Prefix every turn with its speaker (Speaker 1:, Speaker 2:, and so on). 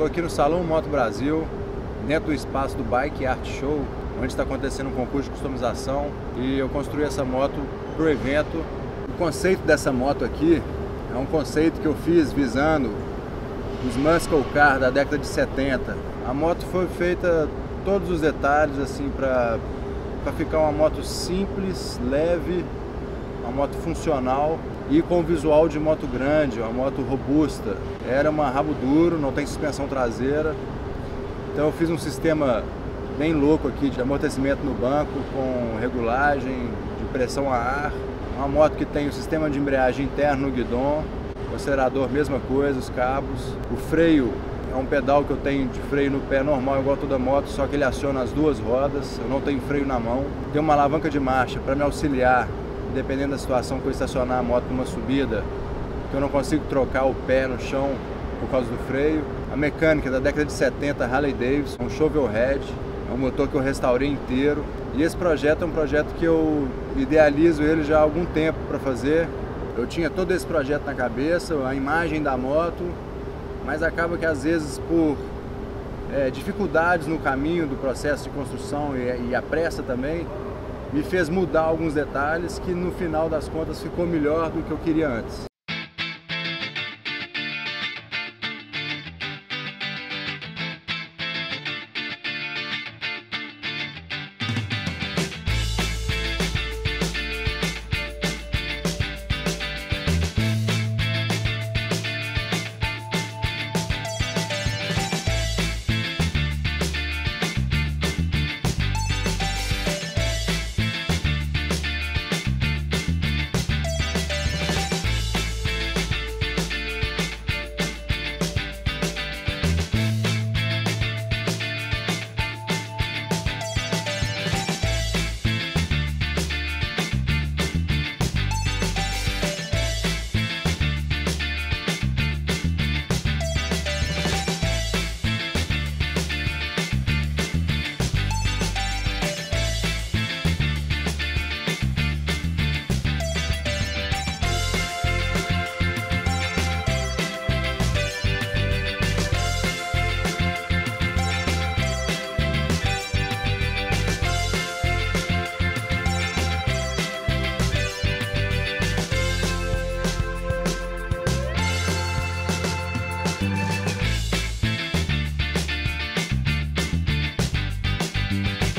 Speaker 1: Estou aqui no Salão Moto Brasil, dentro do espaço do Bike Art Show, onde está acontecendo um concurso de customização e eu construí essa moto para o evento. O conceito dessa moto aqui é um conceito que eu fiz visando os muscle car da década de 70. A moto foi feita todos os detalhes assim para ficar uma moto simples, leve, uma moto funcional e com visual de moto grande, uma moto robusta. Era uma rabo duro, não tem suspensão traseira. Então eu fiz um sistema bem louco aqui de amortecimento no banco com regulagem de pressão a ar. Uma moto que tem o sistema de embreagem interno no guidão, o acelerador mesma coisa, os cabos. O freio é um pedal que eu tenho de freio no pé normal, igual toda moto, só que ele aciona as duas rodas, eu não tenho freio na mão. Tem uma alavanca de marcha para me auxiliar, dependendo da situação que eu estacionar a moto numa subida, que eu não consigo trocar o pé no chão por causa do freio. A mecânica da década de 70, Harley Davidson, um shovel head, é um motor que eu restaurei inteiro. E esse projeto é um projeto que eu idealizo ele já há algum tempo para fazer. Eu tinha todo esse projeto na cabeça, a imagem da moto, mas acaba que às vezes por é, dificuldades no caminho do processo de construção e, e a pressa também, me fez mudar alguns detalhes que no final das contas ficou melhor do que eu queria antes. you